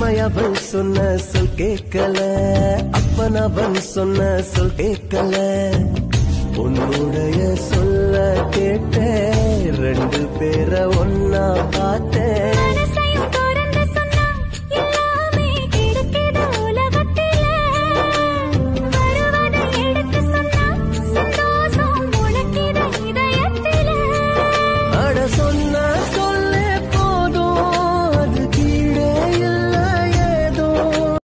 அம்மை அவன் சொன்ன சொல் கேட்கல அப்பன் அவன் சொன்ன சொல் கேட்கல. உன்னுடைய சொல்ல கேட்ட ரெண்டு பேரை ஒன்னா